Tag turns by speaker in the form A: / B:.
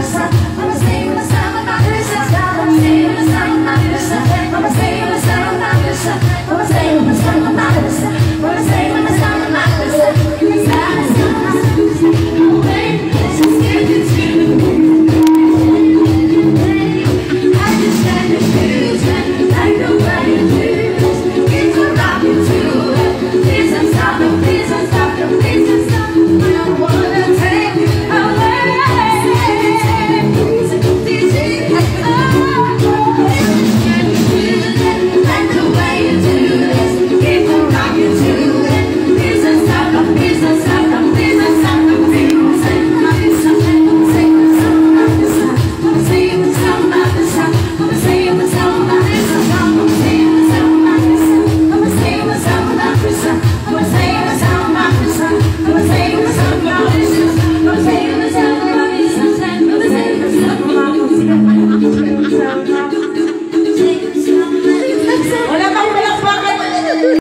A: the sun.